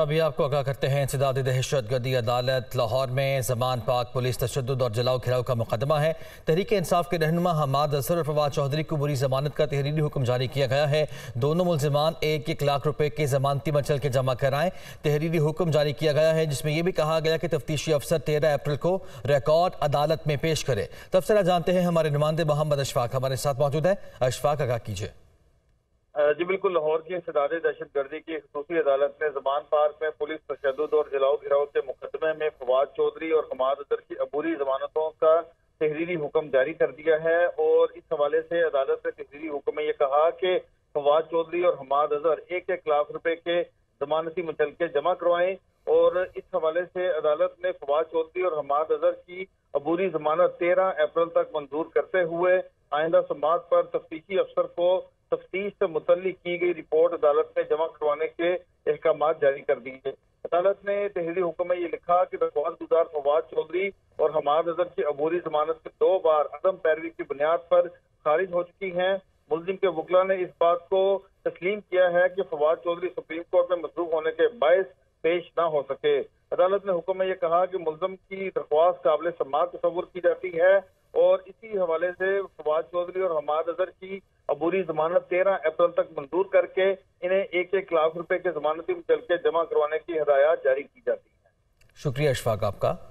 अभी आपको आगाह करते हैं, इंसदाद दहशत गर्दी अदालत, लाहौर में जमान पाक पुलिस तशद और जलाओ खिलाओ का मुकदमा है। तहरीक इंसाफ के रहनुमा हमाद असर और फवाद चौधरी को बुरी जमानत का तहरीरी हुक्म जारी किया गया है। दोनों मुलजमान एक एक लाख रुपए के जमानती मचल के जमा कराएँ। तहरीरी हुक्म जारी किया गया है, जिसमें यह भी कहा गया कि तफ्तीशी अफसर तेरह अप्रैल को रिकॉर्ड अदालत में पेश करे। तफसरा जानते हैं, हमारे नुमाइंदे मोहम्मद अशफाक हमारे साथ मौजूद है। अशफाक, आगाह कीजिए। जी बिल्कुल, लाहौर की सदार दहशत गर्दी की खसूसी अदालत ने जबान पार्क में पुलिस तशद और जलाओ गिराव के मुकदमे में फवाद चौधरी और हमाद अजहर की अबूरी जमानतों का तहरीरी हुक्म जारी कर दिया है और इस हवाले से अदालत ने तहरीरी हुक्म में ये कहा कि फवाद चौधरी और हमाद अजहर एक एक लाख रुपए के जमानती मुचलके जमा करवाएँ और इस हवाले से अदालत ने फवाद चौधरी और हमाद अजहर की अबूरी जमानत तेरह अप्रैल तक मंजूर करते हुए आइंदा समाज पर तफ्तीशी अफसर को तफ्तीश से मुतल की गई रिपोर्ट अदालत में जमा करवाने के अहकाम जारी कर दिए अदालत ने तहरी हुक्म में ये लिखा कि दरख्वास्त गुजार फवाद चौधरी और हमाद अजहर की अबूरी जमानत में दो बार अदम पैरवी की बुनियाद पर खारिज हो चुकी हैं। मुलजिम के वकला ने इस बात को तस्लीम किया है कि फवाद चौधरी सुप्रीम कोर्ट में मसरूफ होने के बायस पेश ना हो सके। अदालत ने हुक्म में यह कहा कि मुलजम की दरख्वास्त काबिल समात तस्वुर की जाती है और इसी हवाले से फवाद चौधरी और हमाद अजहर की अबूरी जमानत तेरह अप्रैल तक मंजूर करके इन्हें एक एक लाख रुपए के जमानती मुचल के जमा करवाने की हदायत जारी की जाती है। शुक्रिया अशफाक आपका।